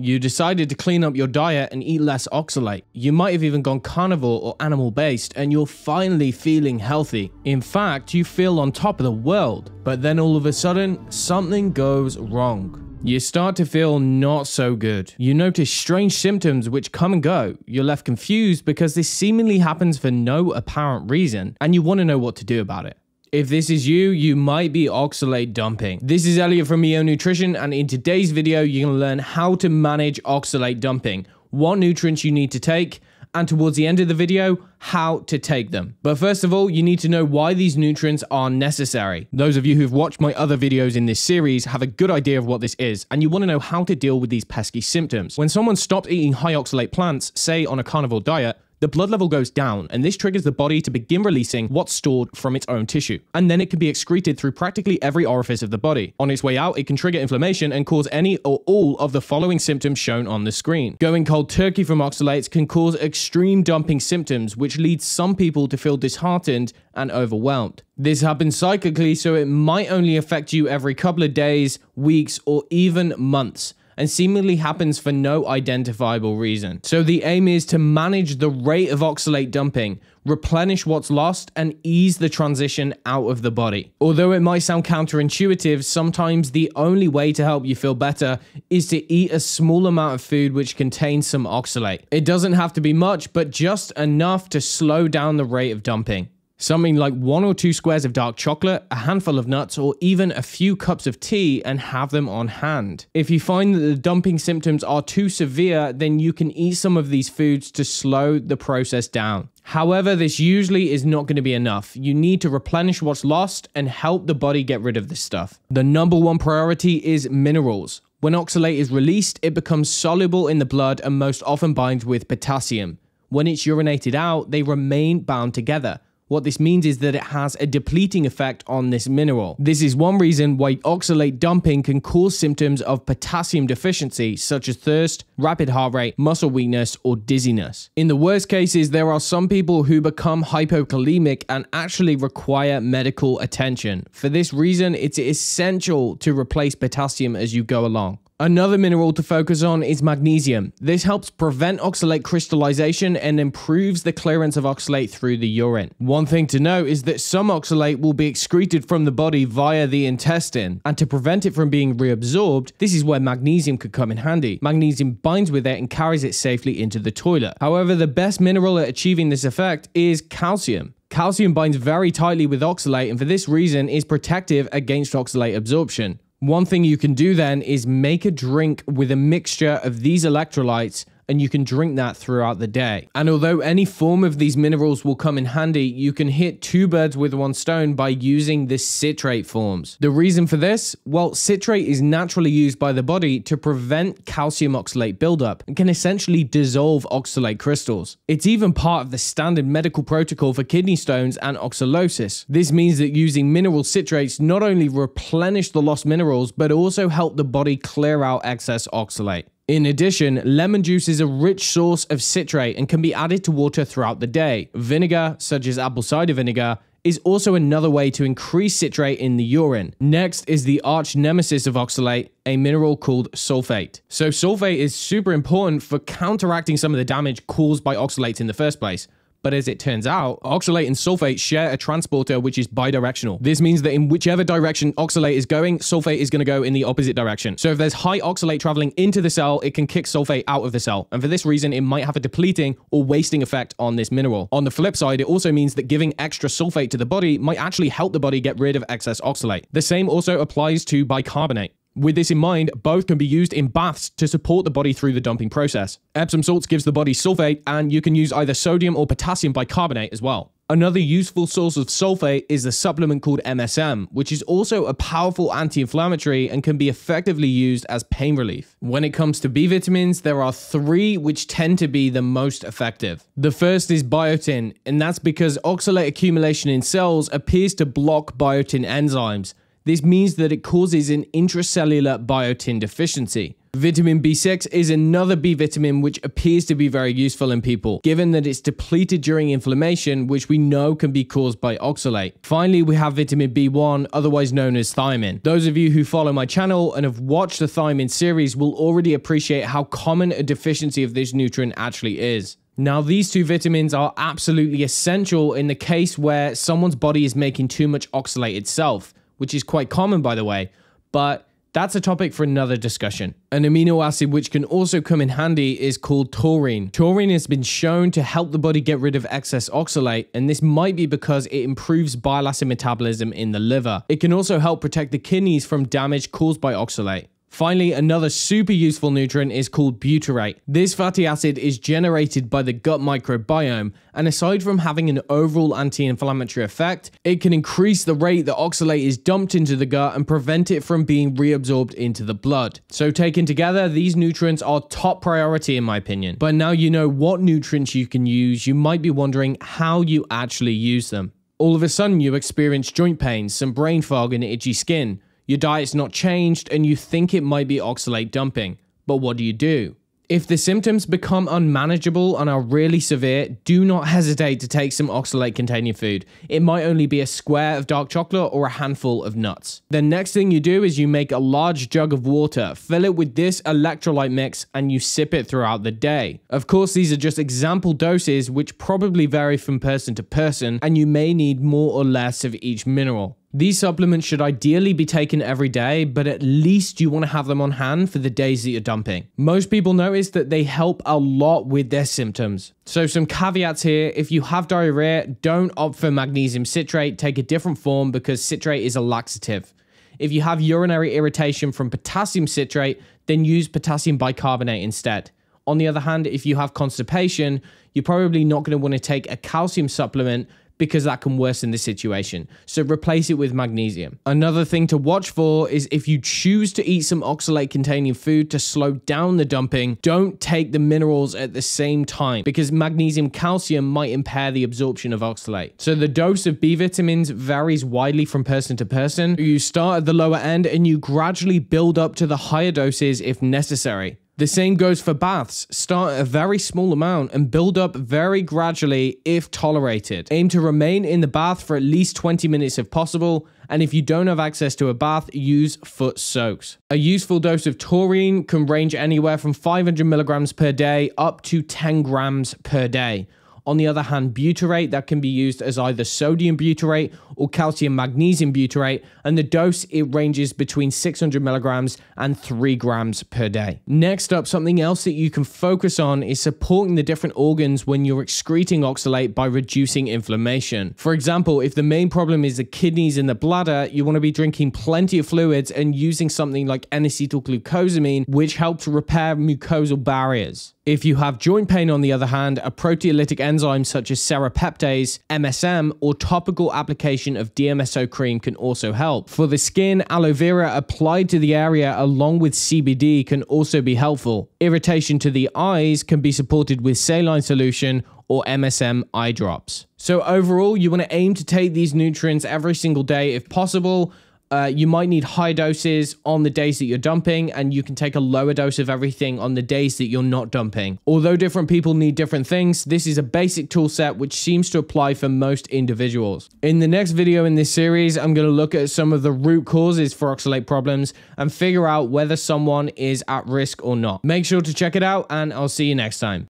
You decided to clean up your diet and eat less oxalate. You might have even gone carnivore or animal based, and you're finally feeling healthy. In fact, you feel on top of the world. But then all of a sudden, something goes wrong. You start to feel not so good. You notice strange symptoms which come and go. You're left confused because this seemingly happens for no apparent reason, and you want to know what to do about it. If this is you, you might be oxalate dumping. This is Elliot from EO Nutrition, and in today's video, you're going to learn how to manage oxalate dumping, what nutrients you need to take, and towards the end of the video, how to take them. But first of all, you need to know why these nutrients are necessary. Those of you who've watched my other videos in this series have a good idea of what this is, and you want to know how to deal with these pesky symptoms. When someone stops eating high oxalate plants, say on a carnivore diet, the blood level goes down, and this triggers the body to begin releasing what's stored from its own tissue. And then it can be excreted through practically every orifice of the body. On its way out, it can trigger inflammation and cause any or all of the following symptoms shown on the screen. Going cold turkey from oxalates can cause extreme dumping symptoms, which leads some people to feel disheartened and overwhelmed. This happens cyclically, so it might only affect you every couple of days, weeks, or even months and seemingly happens for no identifiable reason. So the aim is to manage the rate of oxalate dumping, replenish what's lost, and ease the transition out of the body. Although it might sound counterintuitive, sometimes the only way to help you feel better is to eat a small amount of food which contains some oxalate. It doesn't have to be much, but just enough to slow down the rate of dumping. Something like one or two squares of dark chocolate, a handful of nuts, or even a few cups of tea and have them on hand. If you find that the dumping symptoms are too severe, then you can eat some of these foods to slow the process down. However, this usually is not going to be enough. You need to replenish what's lost and help the body get rid of this stuff. The number one priority is minerals. When oxalate is released, it becomes soluble in the blood and most often binds with potassium. When it's urinated out, they remain bound together. What this means is that it has a depleting effect on this mineral. This is one reason why oxalate dumping can cause symptoms of potassium deficiency, such as thirst, rapid heart rate, muscle weakness, or dizziness. In the worst cases, there are some people who become hypokalemic and actually require medical attention. For this reason, it's essential to replace potassium as you go along. Another mineral to focus on is magnesium. This helps prevent oxalate crystallization and improves the clearance of oxalate through the urine. One thing to note is that some oxalate will be excreted from the body via the intestine, and to prevent it from being reabsorbed, this is where magnesium could come in handy. Magnesium binds with it and carries it safely into the toilet. However, the best mineral at achieving this effect is calcium. Calcium binds very tightly with oxalate and for this reason is protective against oxalate absorption. One thing you can do then is make a drink with a mixture of these electrolytes and you can drink that throughout the day. And although any form of these minerals will come in handy, you can hit two birds with one stone by using the citrate forms. The reason for this? Well, citrate is naturally used by the body to prevent calcium oxalate buildup and can essentially dissolve oxalate crystals. It's even part of the standard medical protocol for kidney stones and oxalosis. This means that using mineral citrates not only replenish the lost minerals, but also help the body clear out excess oxalate. In addition, lemon juice is a rich source of citrate and can be added to water throughout the day. Vinegar, such as apple cider vinegar, is also another way to increase citrate in the urine. Next is the arch nemesis of oxalate, a mineral called sulfate. So sulfate is super important for counteracting some of the damage caused by oxalates in the first place. But as it turns out, oxalate and sulfate share a transporter which is bidirectional. This means that in whichever direction oxalate is going, sulfate is going to go in the opposite direction. So if there's high oxalate traveling into the cell, it can kick sulfate out of the cell. And for this reason, it might have a depleting or wasting effect on this mineral. On the flip side, it also means that giving extra sulfate to the body might actually help the body get rid of excess oxalate. The same also applies to bicarbonate. With this in mind, both can be used in baths to support the body through the dumping process. Epsom salts gives the body sulfate, and you can use either sodium or potassium bicarbonate as well. Another useful source of sulfate is a supplement called MSM, which is also a powerful anti inflammatory and can be effectively used as pain relief. When it comes to B vitamins, there are three which tend to be the most effective. The first is biotin, and that's because oxalate accumulation in cells appears to block biotin enzymes. This means that it causes an intracellular biotin deficiency. Vitamin B6 is another B vitamin which appears to be very useful in people, given that it's depleted during inflammation, which we know can be caused by oxalate. Finally, we have vitamin B1, otherwise known as thiamine. Those of you who follow my channel and have watched the thiamine series will already appreciate how common a deficiency of this nutrient actually is. Now, these two vitamins are absolutely essential in the case where someone's body is making too much oxalate itself, which is quite common, by the way, but that's a topic for another discussion. An amino acid which can also come in handy is called taurine. Taurine has been shown to help the body get rid of excess oxalate, and this might be because it improves bile acid metabolism in the liver. It can also help protect the kidneys from damage caused by oxalate. Finally, another super useful nutrient is called butyrate. This fatty acid is generated by the gut microbiome, and aside from having an overall anti-inflammatory effect, it can increase the rate that oxalate is dumped into the gut and prevent it from being reabsorbed into the blood. So taken together, these nutrients are top priority in my opinion. But now you know what nutrients you can use, you might be wondering how you actually use them. All of a sudden, you experience joint pains, some brain fog, and itchy skin your diet's not changed, and you think it might be oxalate dumping. But what do you do? If the symptoms become unmanageable and are really severe, do not hesitate to take some oxalate containing food. It might only be a square of dark chocolate or a handful of nuts. The next thing you do is you make a large jug of water, fill it with this electrolyte mix, and you sip it throughout the day. Of course, these are just example doses which probably vary from person to person, and you may need more or less of each mineral. These supplements should ideally be taken every day, but at least you want to have them on hand for the days that you're dumping. Most people notice that they help a lot with their symptoms. So some caveats here, if you have diarrhea, don't opt for magnesium citrate, take a different form because citrate is a laxative. If you have urinary irritation from potassium citrate, then use potassium bicarbonate instead. On the other hand, if you have constipation, you're probably not going to want to take a calcium supplement because that can worsen the situation. So replace it with magnesium. Another thing to watch for is if you choose to eat some oxalate containing food to slow down the dumping, don't take the minerals at the same time because magnesium calcium might impair the absorption of oxalate. So the dose of B vitamins varies widely from person to person. You start at the lower end and you gradually build up to the higher doses if necessary. The same goes for baths. Start a very small amount and build up very gradually if tolerated. Aim to remain in the bath for at least 20 minutes if possible, and if you don't have access to a bath, use foot soaks. A useful dose of taurine can range anywhere from 500 milligrams per day up to 10 grams per day. On the other hand, butyrate that can be used as either sodium butyrate or calcium magnesium butyrate, and the dose it ranges between 600 milligrams and 3 grams per day. Next up, something else that you can focus on is supporting the different organs when you're excreting oxalate by reducing inflammation. For example, if the main problem is the kidneys and the bladder, you want to be drinking plenty of fluids and using something like N-acetylglucosamine, which helps repair mucosal barriers. If you have joint pain, on the other hand, a proteolytic enzyme such as serrapeptase, MSM, or topical application of DMSO cream can also help. For the skin, aloe vera applied to the area along with CBD can also be helpful. Irritation to the eyes can be supported with saline solution or MSM eye drops. So overall, you want to aim to take these nutrients every single day if possible, uh, you might need high doses on the days that you're dumping, and you can take a lower dose of everything on the days that you're not dumping. Although different people need different things, this is a basic tool set which seems to apply for most individuals. In the next video in this series, I'm going to look at some of the root causes for oxalate problems and figure out whether someone is at risk or not. Make sure to check it out, and I'll see you next time.